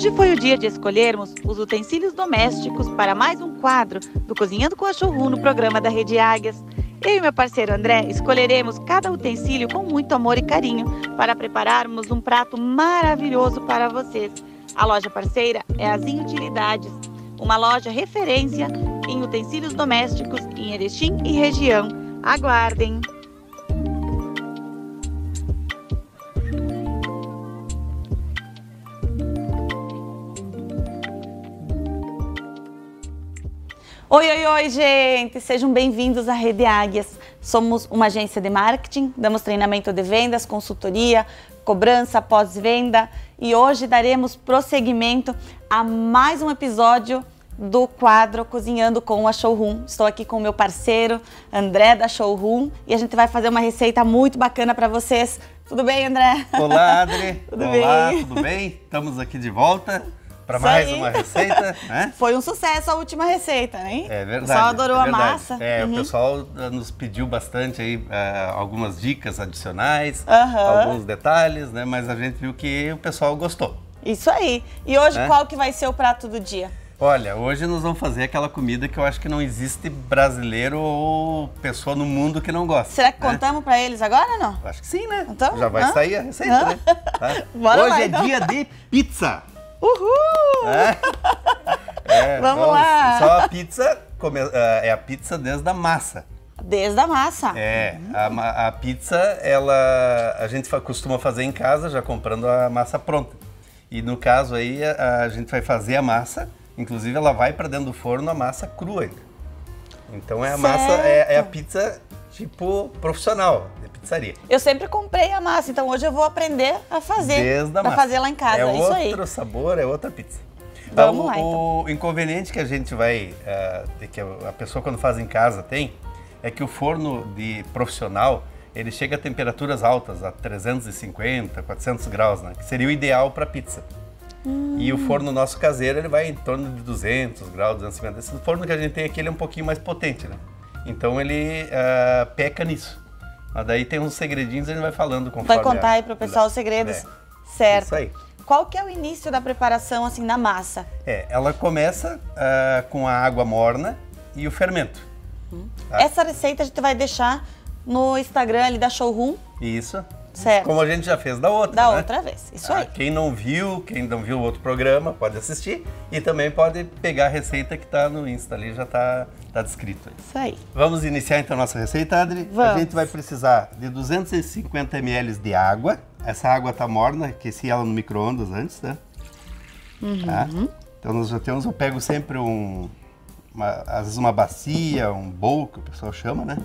Hoje foi o dia de escolhermos os utensílios domésticos para mais um quadro do Cozinhando com a Churru no programa da Rede Águias. Eu e meu parceiro André escolheremos cada utensílio com muito amor e carinho para prepararmos um prato maravilhoso para vocês. A loja parceira é a Zinho Utilidades, uma loja referência em utensílios domésticos em Erechim e região. Aguardem! Oi, oi, oi, gente! Sejam bem-vindos à Rede Águias. Somos uma agência de marketing, damos treinamento de vendas, consultoria, cobrança, pós-venda e hoje daremos prosseguimento a mais um episódio do quadro Cozinhando com a Showroom. Estou aqui com o meu parceiro André da Showroom e a gente vai fazer uma receita muito bacana para vocês. Tudo bem, André? Olá, Adri. tudo Olá, bem? tudo bem? Estamos aqui de volta para mais aí. uma receita, né? Foi um sucesso a última receita, hein? É verdade. O pessoal adorou é a massa. É, Uhum. o pessoal eh, nos pediu bastante aí eh, algumas dicas adicionais, Aham. alguns detalhes, né? Mas a gente viu que o pessoal gostou. Isso aí. E hoje Né? qual que vai ser o prato do dia? Olha, hoje nós vamos fazer aquela comida que eu acho que não existe brasileiro ou pessoa no mundo que não gosta. Será que né? contamos para eles agora ou não? Acho que sim, né? Então, Já vai sair a receita, né? Tá? Hoje lá, é então. dia de pizza. Uhul! É, Vamos lá. Só a pizza come- eh, é a pizza desde a massa. Desde a massa. É, a, ma- a pizza, ela a gente costuma fazer em casa, já comprando a massa pronta. E no caso aí, a, a gente vai fazer a massa, inclusive ela vai para dentro do forno a massa crua ainda. Então é a massa, é, é a pizza tipo profissional, de pizzaria. Eu sempre comprei a massa, então hoje eu vou aprender a fazer. Desde a massa. fazer lá em casa. É isso aí. outro sabor, é outra pizza. Vamos Ah, o, lá, então. O inconveniente que a gente vai, ah, que a pessoa quando faz em casa tem, é que o forno de profissional, ele chega a temperaturas altas, a 350, 400 graus, né? Que seria o ideal para pizza. E o Hum. forno nosso caseiro, ele vai em torno de 200 graus, 250. Esse forno que a gente tem aqui, ele é um pouquinho mais potente, né? Então ele ah, peca nisso. Mas daí tem uns segredinhos, a gente vai falando conforme... Vai contar a- aí pro pessoal os segredos. É. Certo. Isso aí. Qual que é o início da preparação assim da massa? É, ela começa ah, com a água morna e o fermento. Tá. Essa receita a gente vai deixar no Instagram ali da Showroom, Isso. Certo? Como a gente já fez da outra, Da né? outra vez. Isso Ah, aí. Quem não viu, quem não viu o outro programa, pode assistir e também pode pegar a receita que está no Insta ali, já está tá descrito aí. Isso aí. Vamos iniciar então a nossa receita, Adri? Vamos. A gente vai precisar de 250 ml de água. Essa água tá morna, aqueci ela no micro-ondas antes, né? Tá? Então nós já temos, eu pego sempre um, uma- às vezes uma bacia, um bowl, que o pessoal chama, né?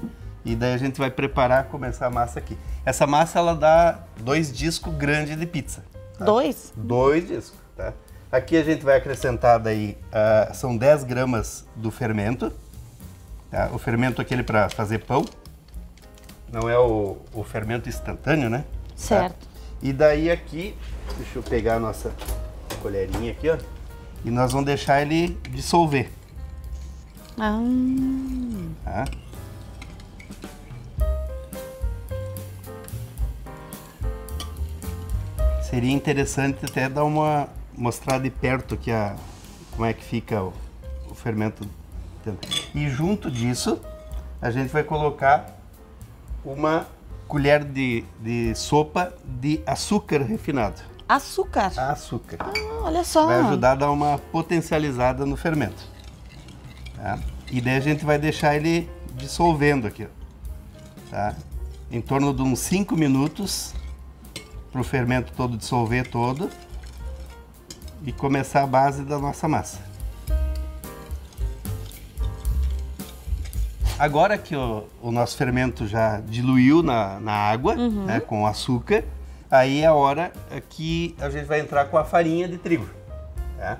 E daí a gente vai preparar, começar a massa aqui. Essa massa, ela dá dois discos grandes de pizza. Dois? Dois discos, tá? Aqui a gente vai acrescentar daí, ah, são 10 gramas do fermento. tá? O fermento aquele para fazer pão. Não é o, o fermento instantâneo, né? Tá? Certo. E daí aqui, deixa eu pegar a nossa colherinha aqui, ó. E nós vamos deixar ele dissolver, Ah, tá? Seria interessante até dar uma mostrar de perto aqui a como é que fica o, o fermento. E junto disso, a gente vai colocar uma colher de, de sopa de açúcar refinado. açúcar. Açúcar. Ah, olha só. Vai ajudar a dar uma potencializada no fermento. Tá? E daí a gente vai deixar ele dissolvendo aqui. Tá? Em torno de uns 5 minutos para o fermento todo dissolver todo e começar a base da nossa massa. Agora que o, o nosso fermento já diluiu na, na água, né, com açúcar, aí é a hora que a gente vai entrar com a farinha de trigo. tá?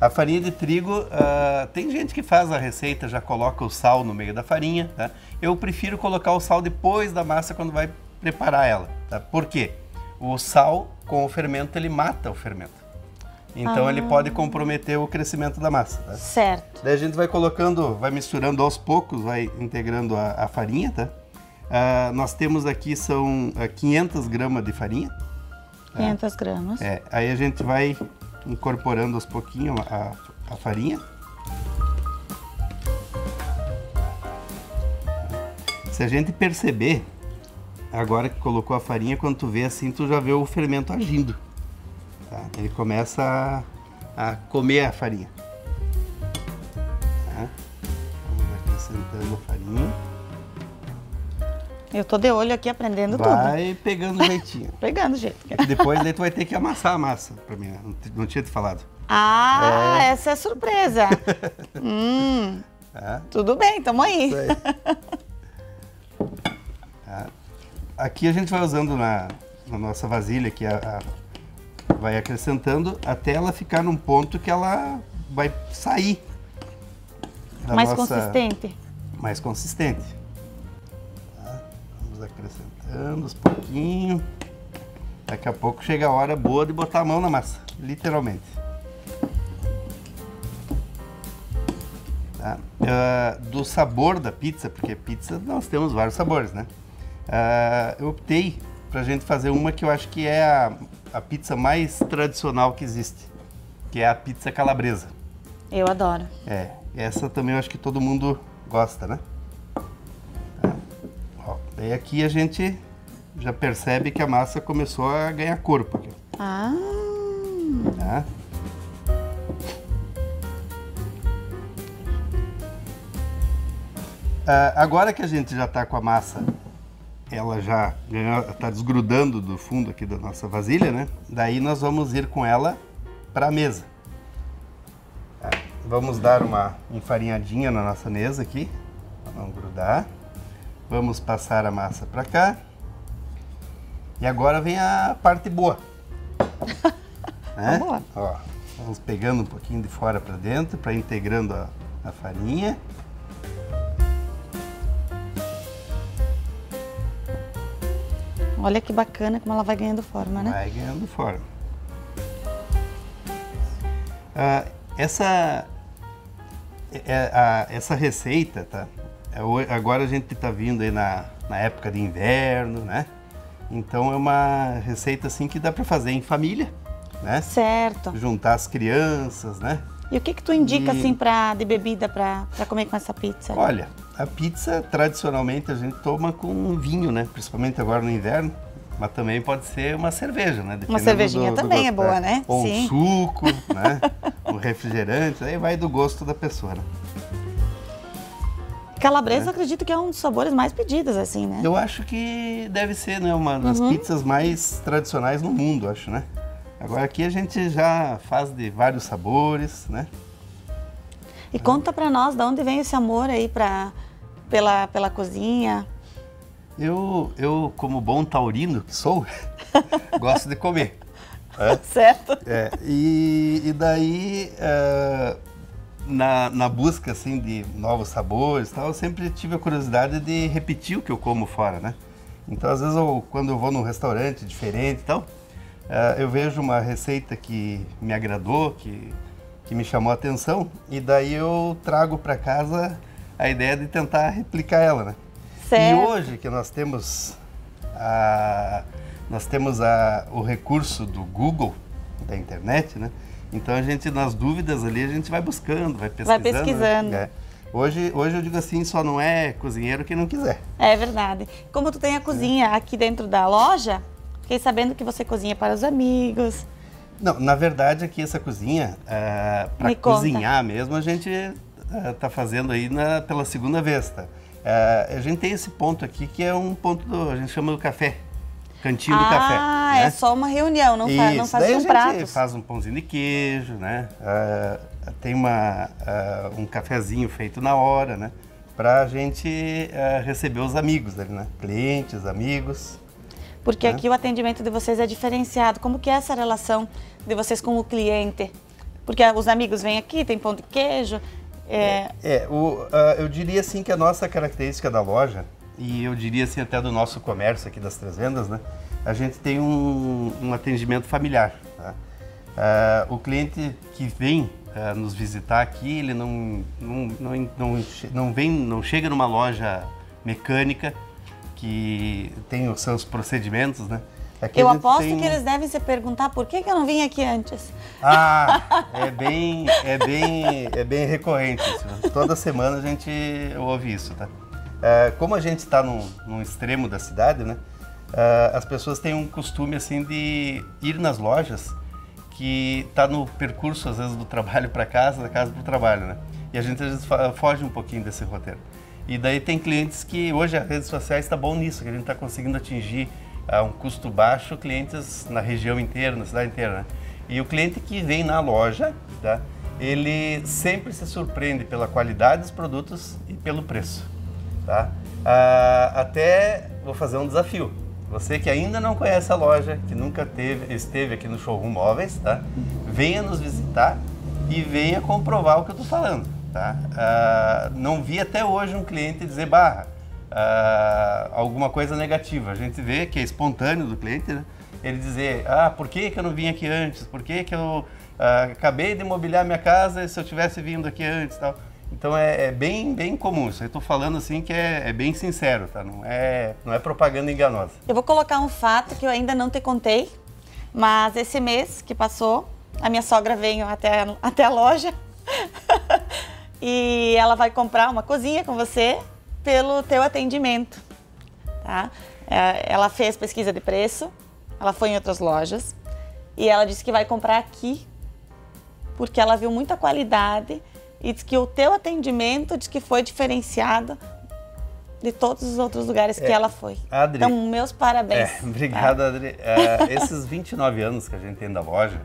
A farinha de trigo, ah, tem gente que faz a receita, já coloca o sal no meio da farinha. tá? Eu prefiro colocar o sal depois da massa quando vai preparar ela. Tá? Por quê? O sal com o fermento, ele mata o fermento. Então ele pode comprometer o crescimento da massa. tá? Certo. Daí a gente vai colocando, vai misturando aos poucos, vai integrando a, a farinha, tá? Ah, nós temos aqui, são ah, 500 gramas de farinha. 500 gramas. É, aí a gente vai incorporando aos pouquinhos a, a farinha. Se a gente perceber, agora que colocou a farinha, quando tu vê assim, tu já vê o fermento agindo. Tá? Ele começa a, a comer a farinha. Tá? Vamos acrescentando a farinha. Eu tô de olho aqui aprendendo vai tudo. Vai pegando jeitinho. pegando jeito. É depois daí tu vai ter que amassar a massa pra mim. Não, não tinha te falado. Ah, é. essa é surpresa. hum, é. Tudo bem, tamo aí. Isso aí. Aqui a gente vai usando na, na nossa vasilha, que a, a, vai acrescentando até ela ficar num ponto que ela vai sair. mais nossa, consistente. Mais consistente acrescentando aos pouquinho. Daqui a pouco chega a hora boa de botar a mão na massa, literalmente. Tá? Uh, do sabor da pizza, porque pizza nós temos vários sabores, né? Uh, eu optei pra gente fazer uma que eu acho que é a, a pizza mais tradicional que existe, que é a pizza calabresa. Eu adoro. É, essa também eu acho que todo mundo gosta, né? Daí aqui a gente já percebe que a massa começou a ganhar corpo. Aqui. Ah! Tá? Ah, agora que a gente já está com a massa, ela já está desgrudando do fundo aqui da nossa vasilha, né? Daí nós vamos ir com ela para a mesa. Tá? Vamos dar uma enfarinhadinha na nossa mesa aqui, para não grudar. Vamos passar a massa para cá. E agora vem a parte boa. né? Vamos lá. Ó, vamos pegando um pouquinho de fora para dentro para integrando a, a farinha. Olha que bacana como ela vai ganhando forma, né? Vai ganhando forma. Ah, essa, é, a, essa receita, tá? É, agora a gente está vindo aí na, na época de inverno, né? Então é uma receita assim que dá para fazer em família, né? Certo. Juntar as crianças, né? E o que que tu indica e... assim para de bebida para comer com essa pizza? Olha, a pizza tradicionalmente a gente toma com vinho, né? Principalmente agora no inverno. Mas também pode ser uma cerveja, né? Dependendo uma cervejinha do, do também é boa, né? Ou Sim. um suco, né? um refrigerante, aí vai do gosto da pessoa, né? Calabresa, é. acredito que é um dos sabores mais pedidos, assim, né? Eu acho que deve ser, né? Uma das uhum. pizzas mais tradicionais no mundo, acho, né? Agora aqui a gente já faz de vários sabores, né? E conta pra nós de onde vem esse amor aí pra, pela, pela cozinha. Eu, eu, como bom taurino que sou, gosto de comer. É? Certo. É, e, e daí... Uh, na, na busca assim de novos sabores tal, eu sempre tive a curiosidade de repetir o que eu como fora, né? Então, às vezes, eu, quando eu vou num restaurante diferente e tal, uh, eu vejo uma receita que me agradou, que, que me chamou a atenção, e daí eu trago para casa a ideia de tentar replicar ela, né? Certo. E hoje que nós temos a, nós temos a, o recurso do Google, da internet, né? Então a gente, nas dúvidas ali, a gente vai buscando, vai pesquisando. Vai pesquisando. Né? Hoje, hoje eu digo assim, só não é cozinheiro quem não quiser. É verdade. Como tu tem a cozinha é. aqui dentro da loja, fiquei sabendo que você cozinha para os amigos. Não, na verdade aqui essa cozinha, é, para cozinhar mesmo, a gente está é, fazendo aí na, pela segunda vez, tá? É, a gente tem esse ponto aqui que é um ponto, do, a gente chama do café. Cantinho ah, do café. Ah, né? é só uma reunião, não, faz, não faz um prato. faz um pãozinho de queijo, né? Uh, tem uma, uh, um cafezinho feito na hora, né? Para a gente uh, receber os amigos ali, né? Clientes, amigos. Porque né? aqui o atendimento de vocês é diferenciado. Como que é essa relação de vocês com o cliente? Porque os amigos vêm aqui, tem pão de queijo. É, é, é o, eu diria assim que a nossa característica da loja e eu diria assim até do nosso comércio aqui das Três Vendas, né? A gente tem um, um atendimento familiar. Tá? Uh, o cliente que vem uh, nos visitar aqui, ele não, não, não, não, não, vem, não chega numa loja mecânica que tem os seus procedimentos, né? Aqui Eu aposto tem- que eles devem se perguntar por que, que eu não vim aqui antes. Ah, é bem, é bem, é bem recorrente isso. Toda semana a gente ouve isso, tá? É, como a gente está num, num extremo da cidade, né? é, as pessoas têm um costume assim de ir nas lojas que está no percurso às vezes do trabalho para casa, da casa para o trabalho, né? E a gente às vezes foge um pouquinho desse roteiro. E daí tem clientes que hoje as redes sociais está bom nisso, que a gente está conseguindo atingir a um custo baixo clientes na região inteira, na cidade inteira, né? E o cliente que vem na loja, tá? Ele sempre se surpreende pela qualidade dos produtos e pelo preço, tá? Ah, até vou fazer um desafio. Você que ainda não conhece a loja, que nunca teve, esteve aqui no showroom móveis, tá? Venha nos visitar e venha comprovar o que eu estou falando, tá? Ah, não vi até hoje um cliente dizer barra ah, alguma coisa negativa. A gente vê que é espontâneo do cliente, né? Ele dizer, ah, por que, que eu não vim aqui antes? Por que, que eu ah, acabei de mobiliar minha casa se eu tivesse vindo aqui antes, tal? Então é, é bem, bem comum. Isso eu estou falando assim que é, é bem sincero, tá? Não é, não é propaganda enganosa. Eu vou colocar um fato que eu ainda não te contei, mas esse mês que passou, a minha sogra veio até, até a loja e ela vai comprar uma cozinha com você pelo teu atendimento, tá? É, Ela fez pesquisa de preço, ela foi em outras lojas e ela disse que vai comprar aqui porque ela viu muita qualidade e disse que o teu atendimento diz que foi diferenciado de todos os outros lugares que É, ela foi. Adri, então, meus parabéns. É, obrigado, Adri. É, esses 29 anos que a gente tem da loja,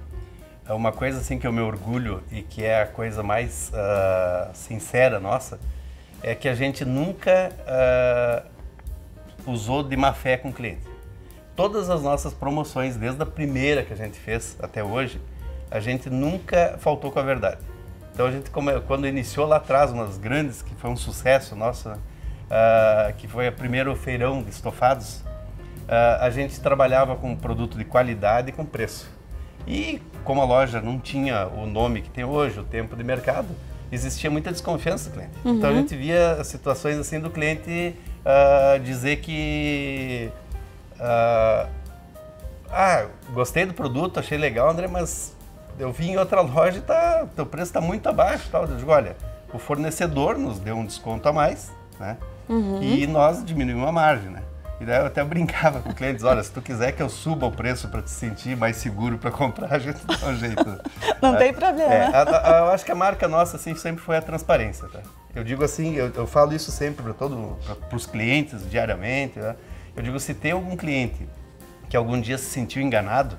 uma coisa assim que eu me orgulho e que é a coisa mais ah, sincera nossa, é que a gente nunca ah, usou de má fé com o cliente. Todas as nossas promoções, desde a primeira que a gente fez até hoje, a gente nunca faltou com a verdade. Então a gente, quando iniciou lá atrás, umas grandes, que foi um sucesso nosso? Ah, que foi o primeiro feirão de estofados, a gente trabalhava com produto de qualidade e com preço. E como a loja não tinha o nome que tem hoje, o tempo de mercado, existia muita desconfiança do cliente. Então a gente via situações assim do cliente ah, dizer que ah, ah, gostei do produto, achei legal, André, mas eu vi em outra loja e tá, teu preço está muito abaixo. Tal. Eu digo, olha, o fornecedor nos deu um desconto a mais, né? E nós diminuímos a margem, né? E daí eu até brincava com clientes, olha, se tu quiser que eu suba o preço para te sentir mais seguro para comprar, a gente dá um jeito. Não É, tem problema. é, a- a- eu acho que a marca nossa assim, sempre foi a transparência. Tá? Eu digo assim, eu, eu falo isso sempre para os clientes diariamente. Tá? Eu digo, se tem algum cliente que algum dia se sentiu enganado,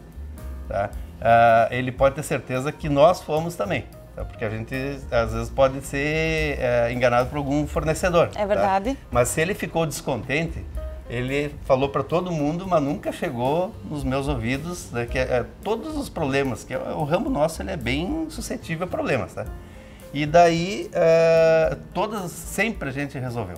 tá? Ah, ele pode ter certeza que nós fomos também. tá? Porque a gente às vezes pode ser eh, enganado por algum fornecedor. É tá? verdade. Mas se ele ficou descontente, ele falou para todo mundo, mas nunca chegou nos meus ouvidos né, que é, todos os problemas, que é, o ramo nosso ele é bem suscetível a problemas, tá? E daí é, todas sempre a gente resolveu,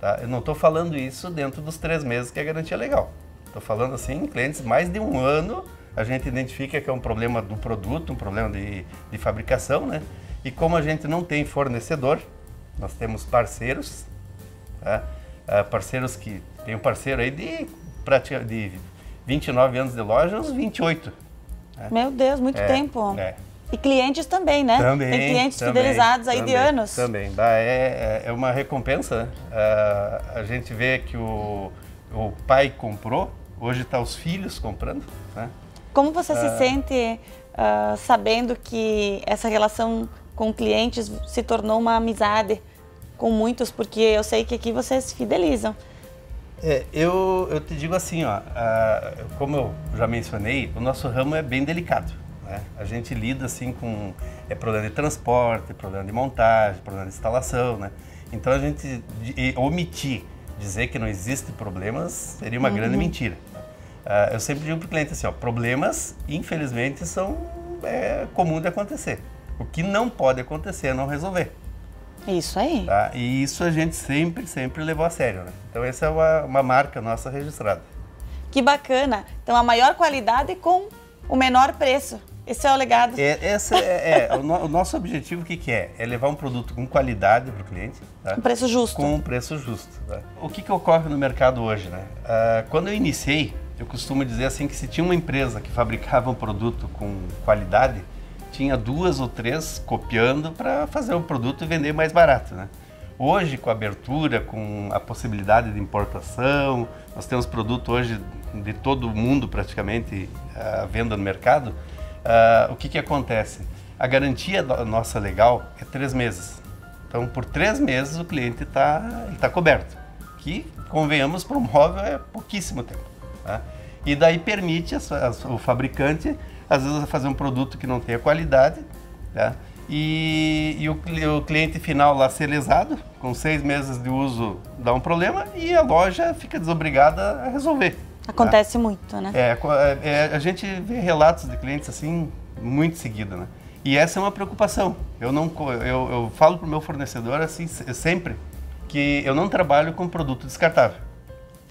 tá? Eu não estou falando isso dentro dos três meses que é garantia legal. Estou falando assim, clientes mais de um ano a gente identifica que é um problema do produto, um problema de, de fabricação, né? E como a gente não tem fornecedor, nós temos parceiros, tá? Ah, parceiros que tem um parceiro aí de, de 29 anos de loja, uns 28. Meu Deus, muito É, tempo. é. E clientes também, né? Também. Tem clientes também, fidelizados aí de também, anos. Também. Dá, é, é- é uma recompensa. né? Ah, a gente vê que o, o pai comprou, hoje está os filhos comprando. Né? Como você É. se sente ah, sabendo que essa relação com clientes se tornou uma amizade com muitos? Porque eu sei que aqui vocês fidelizam. É, eu, eu te digo assim, ó, ah, como eu já mencionei, o nosso ramo é bem delicado. né? A gente lida assim com é, problema de transporte, problema de montagem, problema de instalação, né? Então a gente de- omitir dizer que não existe problemas seria uma grande mentira. Ah, eu sempre digo para o cliente assim, ó, problemas infelizmente são é, comum de acontecer. O que não pode acontecer é não resolver. Isso aí. Tá? E isso a gente sempre, sempre levou a sério. Né? Então essa é uma, uma marca nossa registrada. Que bacana. Então, a maior qualidade com o menor preço. Esse é o legado. É, essa é, é, o, no- o nosso objetivo, o que, que é? É levar um produto com qualidade para o cliente, tá? Um preço justo. com um preço justo. tá? O que, que ocorre no mercado hoje? Né? Ah, quando eu iniciei, eu costumo dizer assim que se tinha uma empresa que fabricava um produto com qualidade, tinha duas ou três copiando para fazer o produto e vender mais barato, né? Hoje, com a abertura, com a possibilidade de importação, nós temos produto hoje de todo mundo praticamente à venda no mercado. Uh, o que, que acontece? A garantia nossa legal é três meses. Então, por três meses o cliente está tá coberto. Que, convenhamos, para um móvel é pouquíssimo tempo. Tá? E daí permite a, a, o fabricante, às vezes, fazer um produto que não tenha qualidade, tá? e, e o, o, cliente final lá ser lesado, com seis meses de uso dá um problema, e a loja fica desobrigada a resolver. Tá? Acontece tá? muito, né? É, é, é, a gente vê relatos de clientes assim, muito seguido, né? E essa é uma preocupação. Eu não, eu, eu falo para o meu fornecedor assim sempre que eu não trabalho com produto descartável.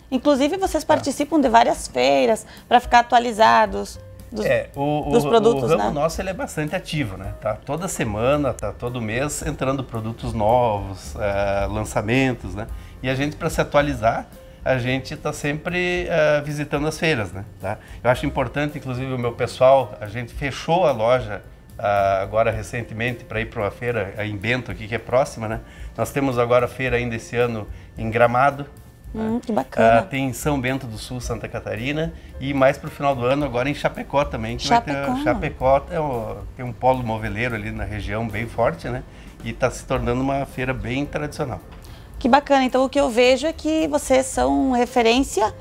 Inclusive vocês tá. participam de várias feiras para ficar atualizados dos, é, o, dos o, produtos, o ramo né? nosso ele é bastante ativo, né? Tá toda semana, tá todo mês entrando produtos novos, é, lançamentos, né? E a gente para se atualizar a gente está sempre uh, visitando as feiras, né? Tá? Eu acho importante, inclusive, o meu pessoal, a gente fechou a loja uh, agora recentemente para ir para uma feira em Bento, aqui que é próxima, né? Nós temos agora a feira ainda esse ano em Gramado? Hum, que bacana. Uh, tem em São Bento do Sul, Santa Catarina, e mais para o final do ano agora em Chapecó também. Que Chapecó. Vai ter, Chapecó é o, tem um polo moveleiro ali na região bem forte, né? E está se tornando uma feira bem tradicional. Que bacana. Então o que eu vejo é que vocês são referência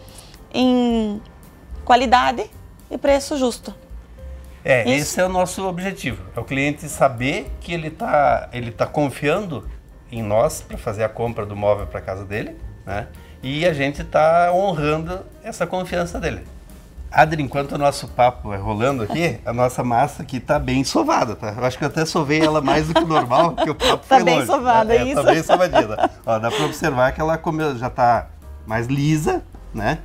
em qualidade e preço justo. É, Isso. esse é o nosso objetivo. É o cliente saber que ele está ele tá confiando em nós para fazer a compra do móvel para casa dele, né? E a gente está honrando essa confiança dele. Adri, enquanto o nosso papo é rolando aqui, a nossa massa aqui tá bem sovada, tá? Eu acho que eu até sovei ela mais do que o normal, porque o papo tá foi bem longe. sovada, é, é isso? Tá bem sovadinha. Ó, dá para observar que ela já tá mais lisa, né?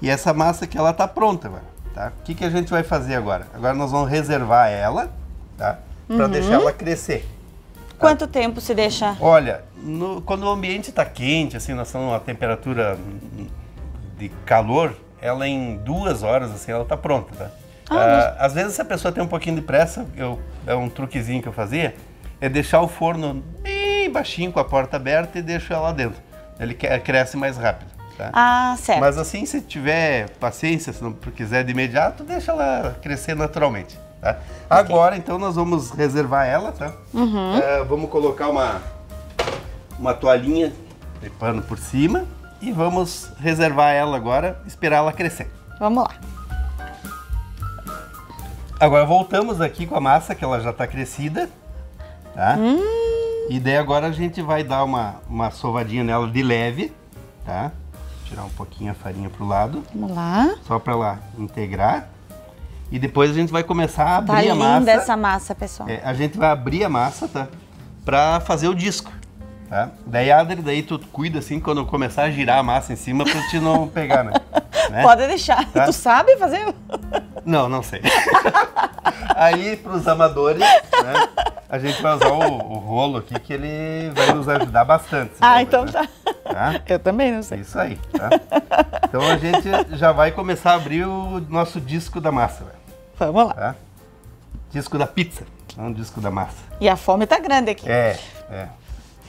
E essa massa aqui, ela tá pronta, agora, tá? O que, que a gente vai fazer agora? Agora nós vamos reservar ela, tá? Para uhum. deixar ela crescer. Quanto tempo se deixa? Olha, no, quando o ambiente está quente, assim, nós estamos numa temperatura de calor, ela em duas horas, assim, ela tá pronta, tá? Ah, uh, às vezes, se a pessoa tem um pouquinho de pressa, eu, é um truquezinho que eu fazia, é deixar o forno bem baixinho com a porta aberta e deixo ela lá dentro. Ele cresce mais rápido. Tá? Ah, certo. Mas assim, se tiver paciência, se não quiser de imediato, deixa ela crescer naturalmente. Tá? Okay. Agora, então, nós vamos reservar ela, tá? Uhum. Uh, vamos colocar uma, uma toalhinha de pano por cima e vamos reservar ela agora, esperar ela crescer. Vamos lá. Agora voltamos aqui com a massa, que ela já está crescida, tá? Hum. E daí agora a gente vai dar uma, uma sovadinha nela de leve, tá? Tirar um pouquinho a farinha pro lado. Vamos lá. Só para ela integrar. E depois a gente vai começar a abrir tá a massa. linda essa massa, pessoal. É, a gente vai abrir a massa, tá? Para fazer o disco. Tá? Daí, Adri, daí tu cuida assim quando começar a girar a massa em cima pra te não pegar, né? né? Pode deixar. Tá? Tu sabe fazer? Não, não sei. Aí, pros amadores, né? A gente vai usar o, o, rolo aqui que ele vai nos ajudar bastante. Ah, então né? tá. tá. Eu também não sei. Isso aí, tá? Então a gente já vai começar a abrir o nosso disco da massa, velho. Vamos lá. Tá? Disco da pizza, não disco da massa. E a fome tá grande aqui. É, é.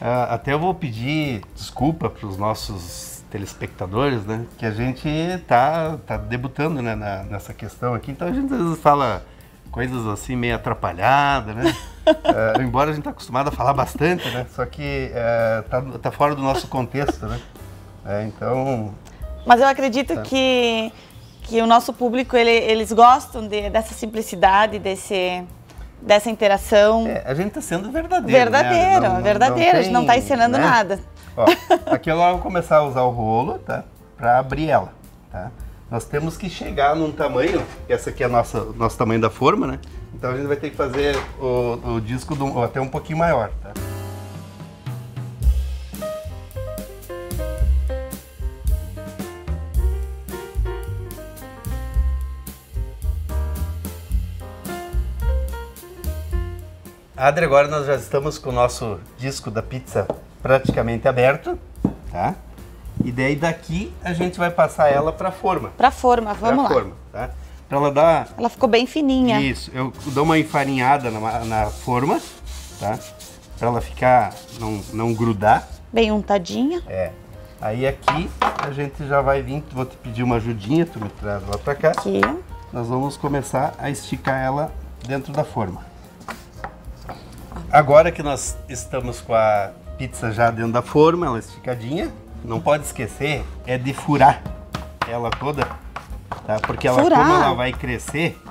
Uh, até eu vou pedir desculpa para os nossos telespectadores, né? Que a gente tá, tá debutando né, na, nessa questão aqui, então a gente às vezes fala coisas assim meio atrapalhadas, né? uh, embora a gente tá acostumado a falar bastante, né? Só que uh, tá, tá fora do nosso contexto, né? É, então... Mas eu acredito tá. que, que o nosso público, ele, eles gostam de, dessa simplicidade, desse dessa interação. É, a gente está sendo verdadeiro. Verdadeiro, né? não, não, verdadeiro. Tem, a gente não está ensinando né? nada. Ó, aqui agora eu vou começar a usar o rolo, tá? Para abrir ela, tá? Nós temos que chegar num tamanho, essa aqui é o nosso, nosso tamanho da forma, né? Então a gente vai ter que fazer o, o disco do, até um pouquinho maior, tá? Adri, agora nós já estamos com o nosso disco da pizza praticamente aberto, tá? E daí daqui a gente vai passar ela para forma. Para forma, vamos pra lá. forma, tá? Para ela dar Ela ficou bem fininha. isso, eu dou uma enfarinhada na, na forma, tá? Para ela ficar não não grudar. Bem untadinha. É. Aí aqui a gente já vai vir, vou te pedir uma ajudinha, tu me traz lá para cá. Aqui. Nós vamos começar a esticar ela dentro da forma. Agora que nós estamos com a pizza já dentro da forma, ela esticadinha, não pode esquecer é de furar ela toda, tá? Porque ela Furar? como ela vai crescer,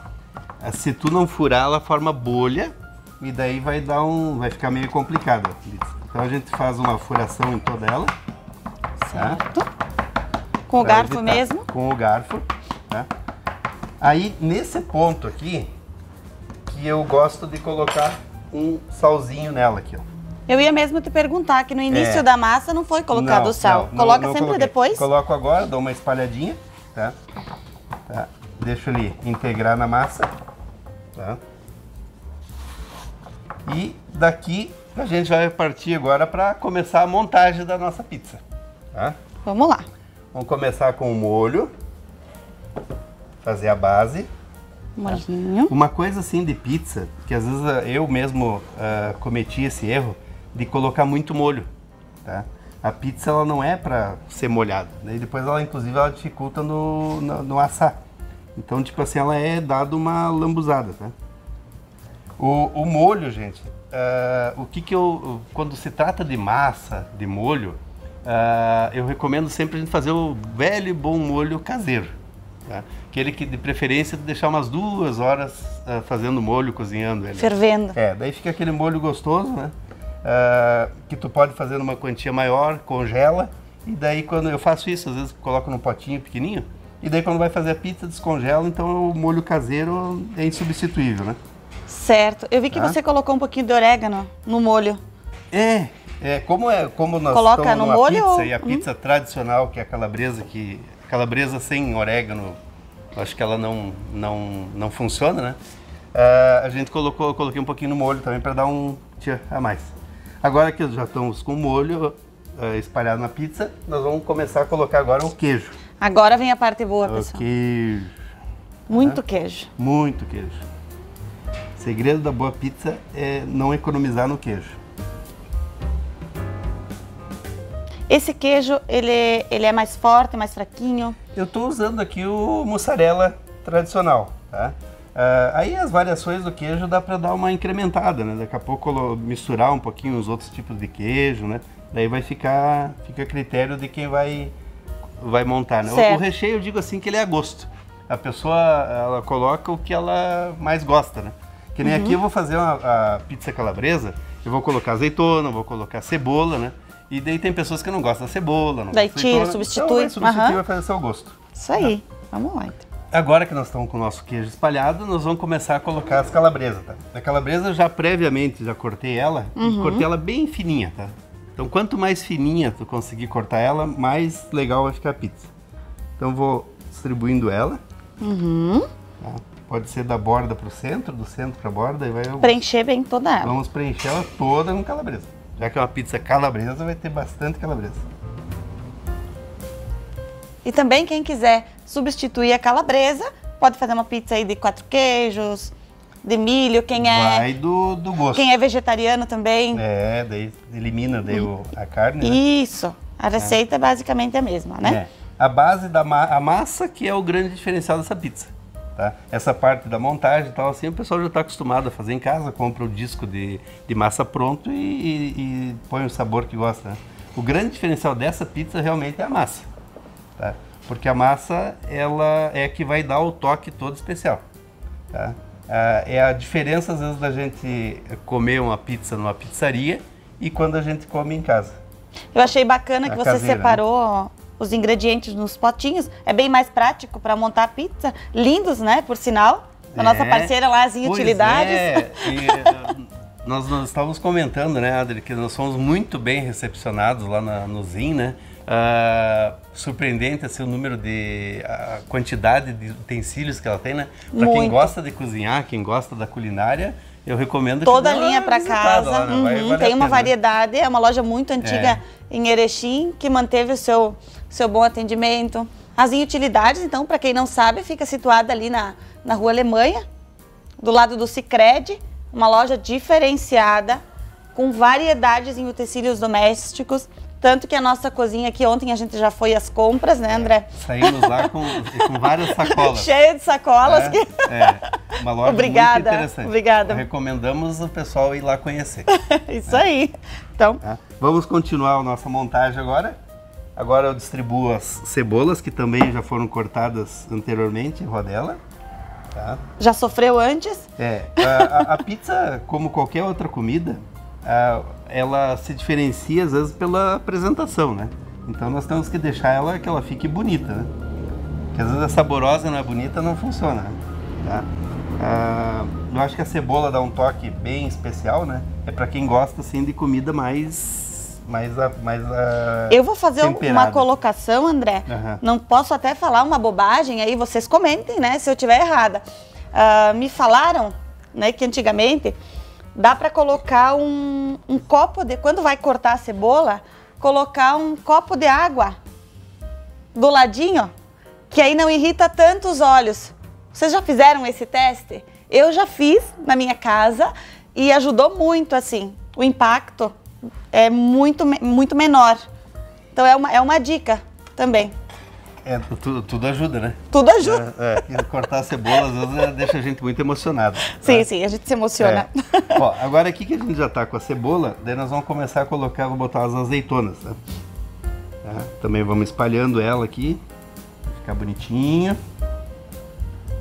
eh, se tu não furar, ela forma bolha e daí vai dar um, vai ficar meio complicado. Então a gente faz uma furação em toda ela, tá? Certo. Com o Pra garfo evitar. mesmo. Com o garfo, tá? Aí, nesse ponto aqui, que eu gosto de colocar um salzinho nela aqui, ó. Eu ia mesmo te perguntar que no início É. da massa não foi colocado Não, o sal. não, Coloca não sempre coloquei. depois? Coloco agora, dou uma espalhadinha, tá? Tá. Deixo ele integrar na massa, tá? E daqui a gente vai partir agora para começar a montagem da nossa pizza, tá? Vamos lá. Vamos começar com o molho, fazer a base. Molinho. Uma coisa assim de pizza, que às vezes ah, eu mesmo ah, cometi esse erro de colocar muito molho, tá? A pizza ela não é para ser molhada, daí depois ela inclusive ela dificulta no, no, no assar. Então tipo assim ela é dado uma lambuzada, tá? O, o molho, gente, ah, o que que eu quando se trata de massa, de molho, ah, eu recomendo sempre a gente fazer o velho e bom molho caseiro. Tá? Aquele que de preferência deixar umas duas horas ah, fazendo molho, cozinhando ele. Fervendo. É, daí fica aquele molho gostoso, né? Ah, que tu pode fazer numa quantia maior, congela, e daí quando eu faço isso, às vezes coloco num potinho pequenininho, e daí quando vai fazer a pizza, descongela, então o molho caseiro é insubstituível, né? Certo. Eu vi que Tá. você colocou um pouquinho de orégano no molho. É, é como é como nós Coloca estamos no molho pizza ou- e a pizza tradicional que é a calabresa que calabresa sem orégano, acho que ela não não não funciona, né? Ah, a gente colocou eu coloquei um pouquinho no molho também para dar um tchan a mais. Agora que já estamos com o molho ah, espalhado na pizza, nós vamos começar a colocar agora o queijo. Agora vem a parte boa, O pessoal. queijo, Muito queijo. muito queijo. O segredo da boa pizza é não economizar no queijo. Esse queijo, ele, ele é mais forte, mais fraquinho. Eu estou usando aqui o mussarela tradicional, tá? Ah, aí as variações do queijo dá para dar uma incrementada, né? Daqui a pouco misturar um pouquinho os outros tipos de queijo, né? Daí vai ficar, fica a critério de quem vai, vai montar, né? O, o recheio eu digo assim que ele é a gosto. A pessoa, ela coloca o que ela mais gosta, né? Que nem aqui eu vou fazer uma, a pizza calabresa, eu vou colocar azeitona, vou colocar cebola, né? E daí tem pessoas que não gostam da cebola, não Daí gostam tira, substitui. Então vai substituir, Aham. vai fazer seu gosto. Isso aí. Vamos lá, então. Agora que nós estamos com o nosso queijo espalhado, nós vamos começar a colocar as calabresas, tá? A calabresa já previamente já cortei ela e cortei ela bem fininha, tá? Então quanto mais fininha tu conseguir cortar ela, mais legal vai ficar a pizza. Então vou distribuindo ela. tá? Pode ser da borda para o centro, do centro para a borda e vai Preencher bem toda ela. vamos preencher ela toda com calabresa. Já que é uma pizza calabresa, vai ter bastante calabresa. E também quem quiser substituir a calabresa, pode fazer uma pizza aí de quatro queijos, de milho, quem é, Vai do, do gosto. quem é vegetariano também. É, daí elimina daí o- a carne, né? Isso. A receita é basicamente a mesma, né? É. A base da ma a massa que é o grande diferencial dessa pizza. Tá? Essa parte da montagem e tal, assim, o pessoal já está acostumado a fazer em casa, compra o disco de, de massa pronto e, e- e põe o sabor que gosta. né? O grande diferencial dessa pizza realmente é a massa. Tá? Porque a massa ela é que vai dar o toque todo especial. Tá? Ah, é a diferença, às vezes, da gente comer uma pizza numa pizzaria e quando a gente come em casa. Eu achei bacana A que você caseira, né? Os ingredientes nos potinhos. É bem mais prático para montar a pizza. Lindos, né? Por sinal. A nossa É. parceira lá, as utilidades. é, e, eh, nós, nós estávamos comentando, né, Adri, que nós fomos muito bem recepcionados lá na, no Zin, né? Ah, surpreendente assim, o número de. a quantidade de utensílios que ela tem, né? Para quem gosta de cozinhar, quem gosta da culinária, eu recomendo Toda que a linha para casa. lá, né? Vai- Uhum, vale a tem uma pena. variedade. É uma loja muito antiga É. em Erechim que manteve o seu seu bom atendimento. As Utilidades, então, para quem não sabe, fica situada ali na, na Rua Alemanha, do lado do Cicred, uma loja diferenciada, com variedades em utensílios domésticos, tanto que a nossa cozinha aqui, ontem a gente já foi às compras, né, André? Saímos lá com, com várias sacolas. Cheia de sacolas. É, que... é, uma loja obrigada, muito interessante. Obrigada. Recomendamos o pessoal ir lá conhecer. Isso é. aí. Então. É. Vamos continuar a nossa montagem agora. Agora eu distribuo as cebolas, que também já foram cortadas anteriormente em rodela. Tá? Já sofreu antes? É. A, a, a pizza, como qualquer outra comida, a, ela se diferencia às vezes pela apresentação, né? Então nós temos que deixar ela que ela fique bonita, né? Porque às vezes a saborosa não é bonita, não funciona? Tá? Ah, eu acho que a cebola dá um toque bem especial, né? É para quem gosta assim de comida mais mais mais Eu vou fazer temperada. uma colocação, André. Uhum. Não posso até falar uma bobagem aí, vocês comentem, né, se eu tiver errada. Uh, me falaram, né, que antigamente dá para colocar um, um copo de. Quando vai cortar a cebola, colocar um copo de água do ladinho, que aí não irrita tanto os olhos. Vocês já fizeram esse teste? Eu já fiz na minha casa e ajudou muito, assim. O impacto é muito, muito menor. Então é uma, é uma dica também. É, tudo, tudo ajuda, né? Tudo ajuda. É, é, cortar a cebola às vezes é, deixa a gente muito emocionado. Sim, tá? sim, a gente se emociona. É. Ó, agora aqui que a gente já está com a cebola, daí nós vamos começar a colocar, vou botar as azeitonas. Tá? Tá? Também vamos espalhando ela aqui, ficar bonitinho.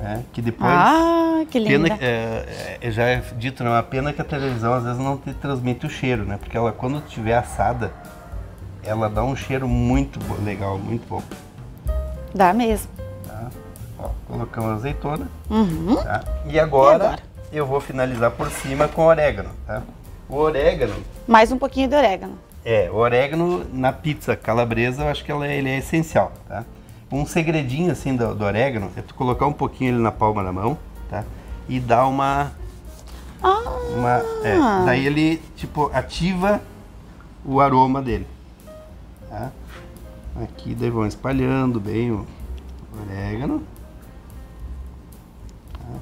É, que depois. Ah, que linda. Pena, é, é, já é dito, não é uma pena que a televisão às vezes não te transmite o cheiro, né? Porque ela, quando estiver assada, ela dá um cheiro muito legal, muito bom. Dá mesmo. Tá? Ó, colocamos a azeitona. Uhum. Tá? E, agora, e agora eu vou finalizar por cima com orégano, tá? O orégano... Mais um pouquinho de orégano. É, o orégano na pizza calabresa eu acho que ela é, ele é essencial, tá? Um segredinho assim do, do, orégano é tu colocar um pouquinho ele na palma da mão, tá? E dar uma... Ah. Uma, é, daí ele, tipo, ativa o aroma dele, tá? Aqui daí vão espalhando bem o orégano.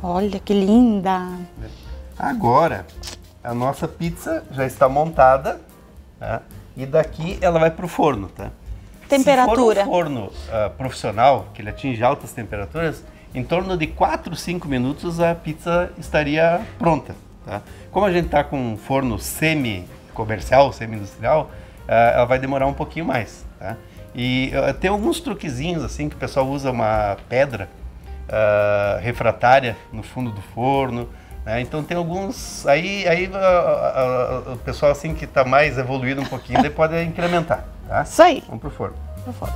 Olha que linda! Agora, a nossa pizza já está montada tá? e daqui ela vai para o forno, tá? Temperatura? Se for um forno uh, profissional, que ele atinge altas temperaturas, em torno de 4, 5 minutos a pizza estaria pronta, tá? Como a gente está com um forno semi-comercial, semi-industrial, uh, ela vai demorar um pouquinho mais, tá? E uh, tem alguns truquezinhos assim que o pessoal usa uma pedra refratária no fundo do forno. Né? Então tem alguns. Aí, aí uh, o pessoal assim que está mais evoluído um pouquinho ele pode incrementar. Tá? Isso aí. Vamos pro forno. Pro forno.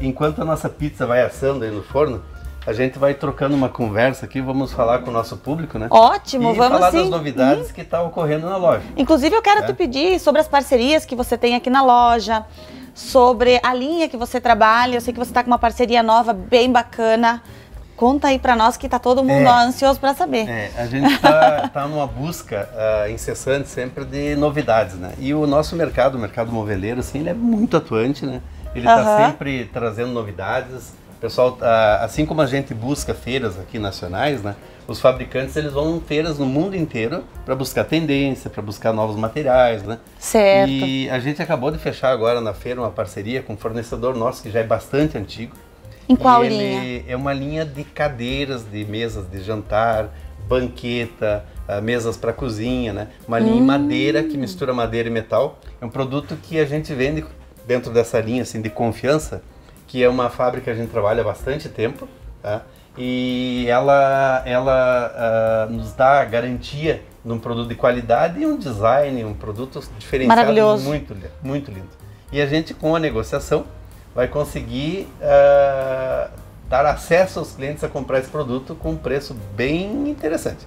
Enquanto a nossa pizza vai assando aí no forno, a gente vai trocando uma conversa aqui, vamos falar com o nosso público, né? Ótimo, e vamos falar sim. das novidades que estão tá ocorrendo na loja. Inclusive, eu quero é. te pedir sobre as parcerias que você tem aqui na loja, sobre a linha que você trabalha. Eu sei que você está com uma parceria nova bem bacana. Conta aí para nós que está todo mundo é, ansioso para saber. É, a gente está tá numa busca uh, incessante sempre de novidades, né? E o nosso mercado, o mercado moveleiro, assim, ele é muito atuante, né? Ele está uhum. sempre trazendo novidades Pessoal, assim como a gente busca feiras aqui nacionais, né? Os fabricantes eles vão em feiras no mundo inteiro para buscar tendência, para buscar novos materiais, né? Certo. E a gente acabou de fechar agora na feira uma parceria com um fornecedor nosso que já é bastante antigo. Em qual ele linha? É uma linha de cadeiras, de mesas de jantar, banqueta, uh, mesas para cozinha, né? Uma linha hum. em madeira que mistura madeira e metal. É um produto que a gente vende dentro dessa linha assim de confiança que é uma fábrica que a gente trabalha há bastante tempo, tá? E ela, ela uh, nos dá garantia de um produto de qualidade e um design, um produto diferenciado Maravilhoso. muito, muito lindo. E a gente, com a negociação, vai conseguir uh, dar acesso aos clientes a comprar esse produto com um preço bem interessante.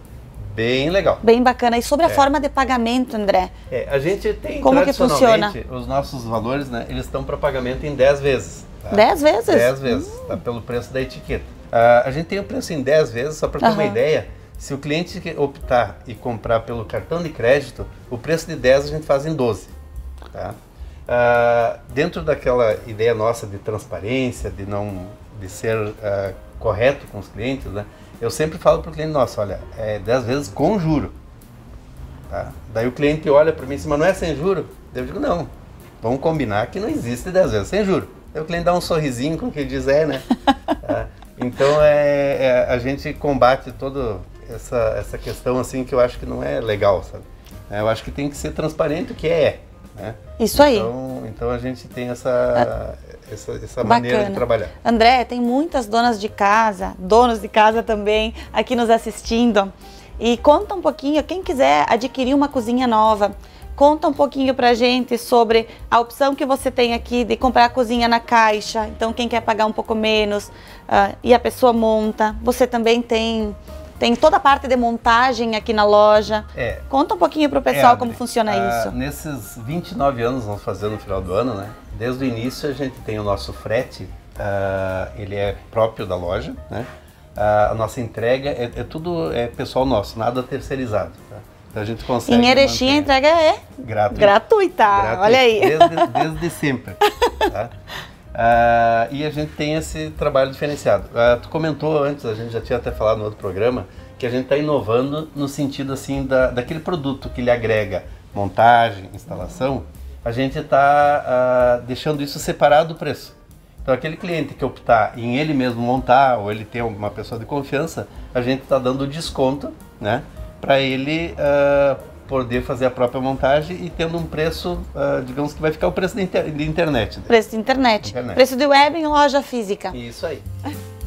Bem legal. Bem bacana. E sobre a é. forma de pagamento, André? É, a gente tem Como que funciona? Os nossos valores, né, eles estão para pagamento em 10 vezes. Tá? Dez vezes? Dez vezes, tá? pelo preço da etiqueta. Uh, a gente tem o preço em dez vezes, só para ter uhum. uma ideia. Se o cliente optar e comprar pelo cartão de crédito, o preço de 10 a gente faz em 12. Tá? Uh, dentro daquela ideia nossa de transparência, de não de ser uh, correto com os clientes, né? Eu sempre falo para o cliente, nossa, olha, é 10 vezes com juro. Tá? Daí o cliente olha para mim e diz, mas não é sem juro? Eu digo, não, vamos combinar que não existe 10 vezes sem juro. Daí o cliente dá um sorrisinho com o que diz, é, né? tá? Então é, é, a gente combate toda essa, essa questão assim que eu acho que não é legal, sabe? Eu acho que tem que ser transparente o que é. Né? Isso aí. Então, então a gente tem essa, essa, essa maneira de trabalhar. André, tem muitas donas de casa, donos de casa também, aqui nos assistindo. E conta um pouquinho, quem quiser adquirir uma cozinha nova, conta um pouquinho pra gente sobre a opção que você tem aqui de comprar a cozinha na caixa. Então, quem quer pagar um pouco menos uh, e a pessoa monta. Você também tem tem toda a parte de montagem aqui na loja. É. Conta um pouquinho para o pessoal é, como funciona ah, isso. Nesses 29 anos, vamos fazer no final do ano, né? Desde o início a gente tem o nosso frete, uh, ele é próprio da loja, né? Uh, a nossa entrega é, é, tudo é pessoal nosso, nada terceirizado. Tá? Então a gente consegue. Em Erechim a entrega é gratuita. gratuita. gratuita. Olha aí. Desde, desde sempre. Tá? Uh, e a gente tem esse trabalho diferenciado. Uh, tu comentou antes, a gente já tinha até falado no outro programa, que a gente está inovando no sentido assim da, daquele produto que lhe agrega montagem, instalação, a gente está uh, ah, deixando isso separado do preço. Então aquele cliente que optar em ele mesmo montar ou ele ter uma pessoa de confiança, a gente está dando desconto, né, para ele poder fazer a própria montagem e tendo um preço, uh, digamos que vai ficar o preço de, inter internet. Né? Preço de internet. internet. Preço de web em loja física. Isso aí.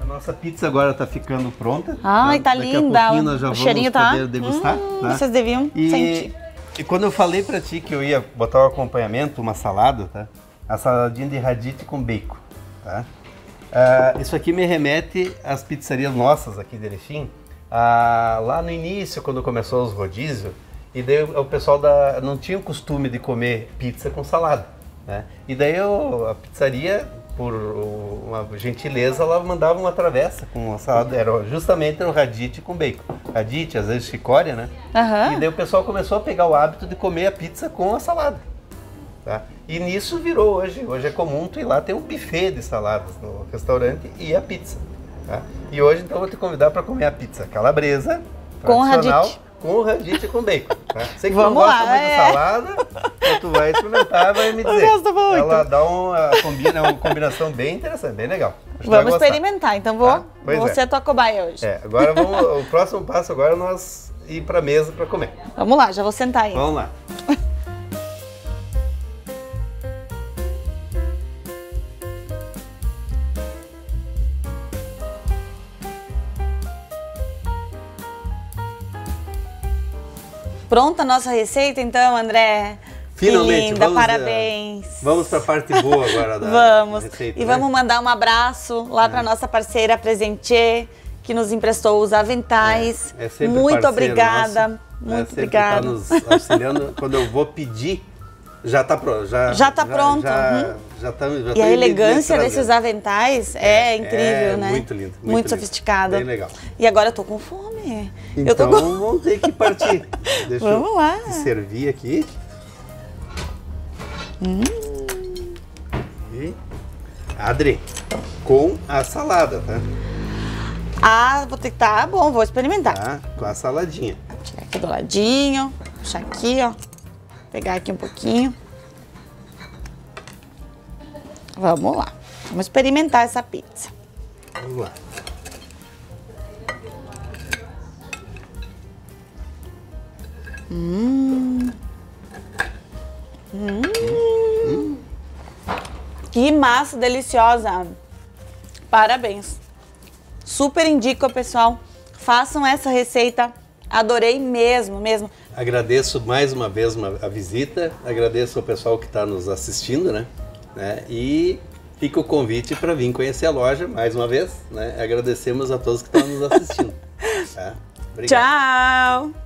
a nossa pizza agora está ficando pronta. Ai, tá, tá linda. o cheirinho tá. degustar. Hum, tá? Vocês deviam e, sentir. E quando eu falei para ti que eu ia botar o um acompanhamento, uma salada, tá? A saladinha de radite com bacon, tá? Uh, isso aqui me remete às pizzarias nossas aqui de Erechim. Uh, lá no início, quando começou os rodízios, e daí o pessoal da, não tinha o costume de comer pizza com salada. Né? E daí eu, a pizzaria, por uma gentileza, ela mandava uma travessa com uma salada. Era justamente o radite com bacon. Radite, às vezes chicória, né? Uhum. E daí o pessoal começou a pegar o hábito de comer a pizza com a salada. Tá? E nisso virou hoje. Hoje é comum tu ir lá, tem um buffet de saladas no restaurante e a pizza. Tá? E hoje então eu vou te convidar para comer a pizza calabresa, com radite. Com radite e com bacon. Tá? Sei que Vamos tu não gosta lá, muito é. de salada, tu vai experimentar e vai me dizer. Ela dá uma, combina, uma combinação bem interessante, bem legal. Vamos experimentar, então vou, tá? vou é. ser a tua cobaia hoje. É, agora vamos, o próximo passo agora é nós ir para a mesa para comer. Vamos lá, já vou sentar aí. Vamos lá. Pronta a nossa receita, então, André? Finalmente, linda, vamos, parabéns. Vamos para a parte boa agora da vamos. receita. E né? vamos mandar um abraço lá é. para nossa parceira Presentier, que nos emprestou os aventais. É, é Muito obrigada. Nosso, Muito é, obrigada. Tá nos auxiliando. Quando eu vou pedir, já está pronto. Já está pronto. Já, uhum. já tá, já e a elegância desses aventais é, é incrível, é né? Muito lindo. Muito, muito sofisticado. Bem legal. E agora eu tô com fome. Então com... vamos ter que partir. Deixa vamos eu lá. servir aqui. Hum. E... Adri, com a salada, tá? Ah, vou ter que tá bom, vou experimentar. Tá, com a saladinha. Vou tirar aqui do ladinho, puxar aqui, ó pegar aqui um pouquinho. Vamos lá. Vamos experimentar essa pizza. Vamos lá. Hum. Hum. hum. Que massa deliciosa. Parabéns. Super indico, pessoal. Façam essa receita. Adorei mesmo, mesmo. Agradeço mais uma vez a visita, agradeço ao pessoal que está nos assistindo, né? né? E fica o convite para vir conhecer a loja mais uma vez, né? Agradecemos a todos que estão nos assistindo. Tá? Tchau!